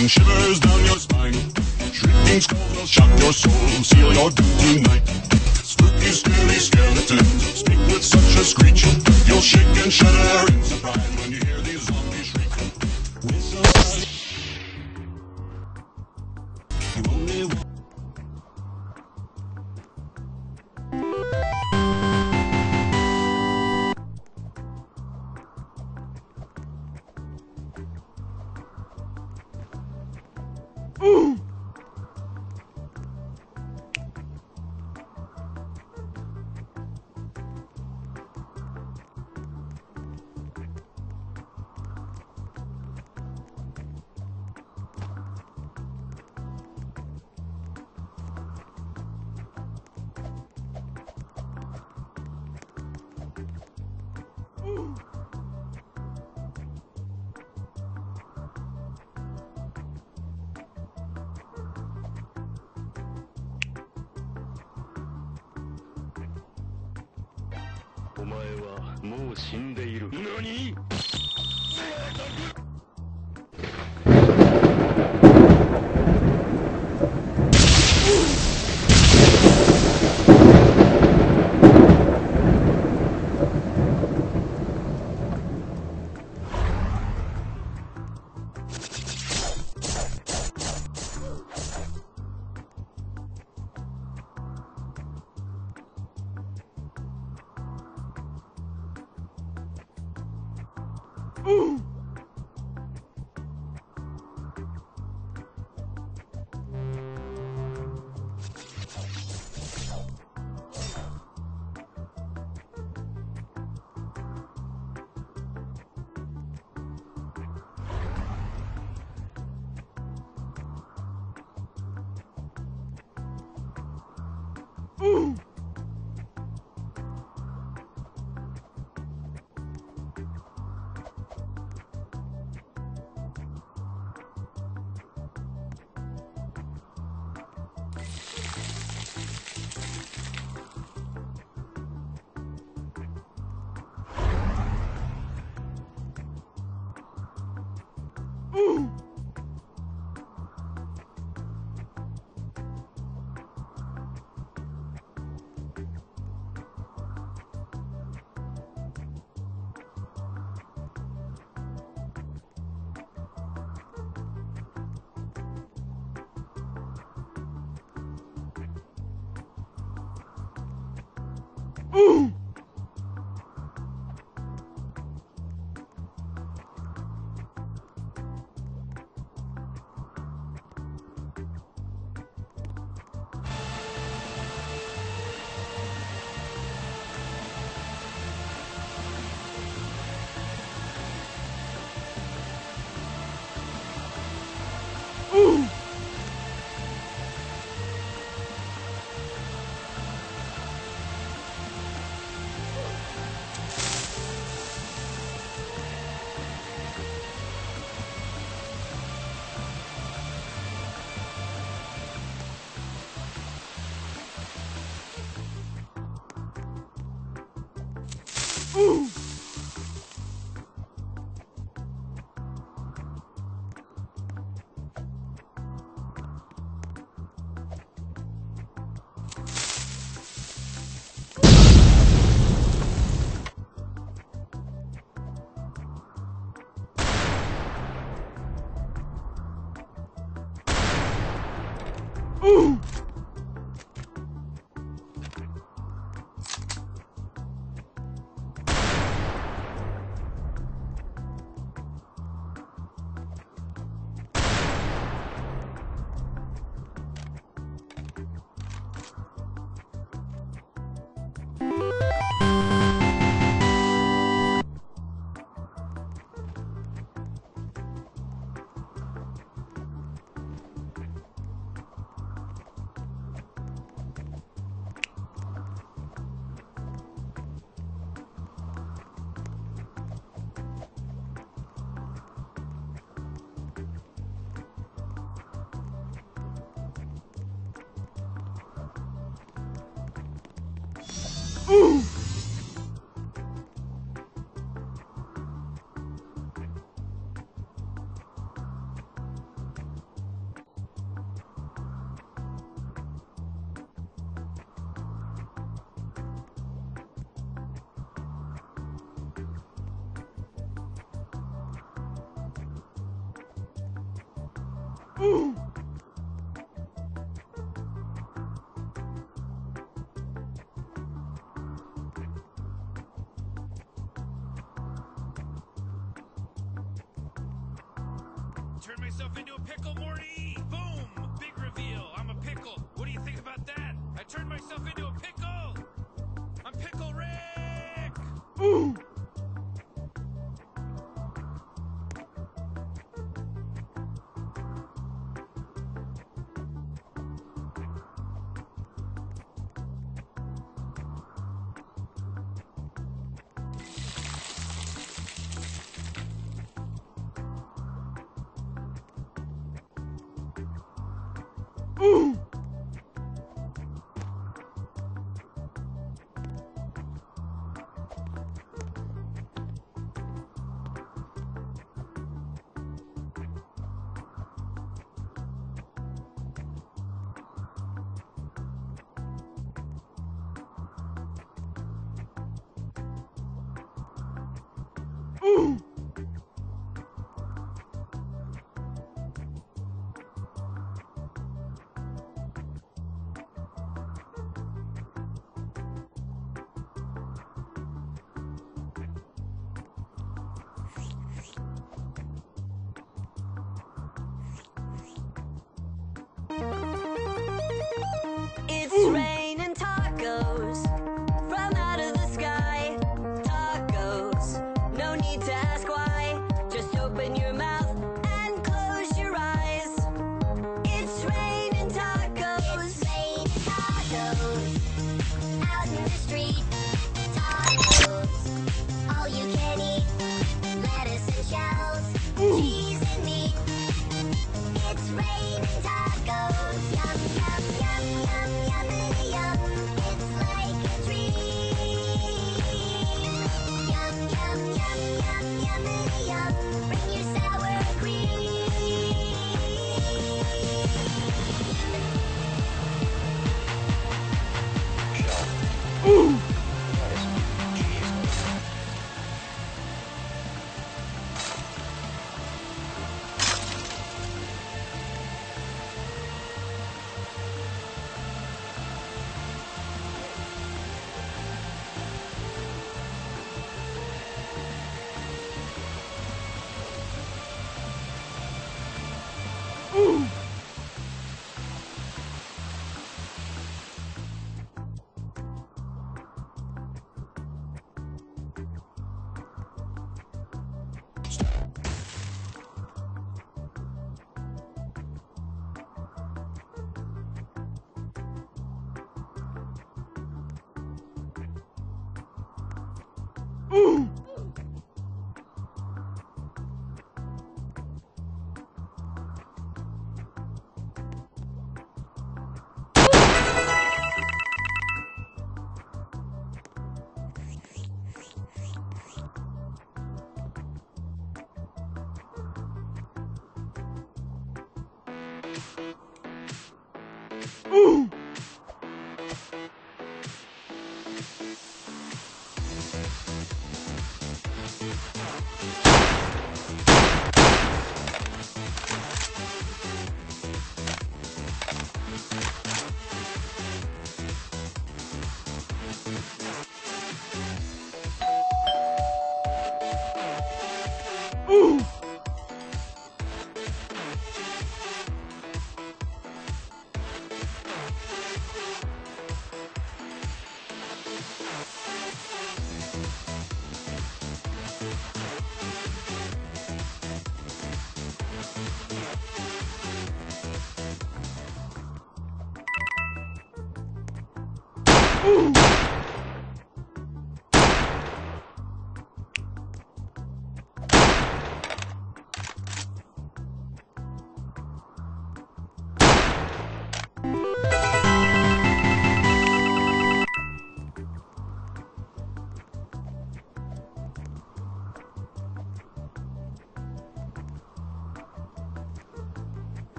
And shivers down your spine. Shrieking skulls will shock your soul, seal your doom tonight. Spooky, scary skeletons speak with such a screech. You'll shake and shudder in surprise Ooh! お前はもう死んでいる。何？贅沢 Ooh. Ooh! Ooh. Turn myself into a pickle, Morty! Boom! Big reveal. I'm a pickle. What do you think about that? I turned myself into a pickle! I'm Pickle Rick! It's raining tacos Ooh! Ooh.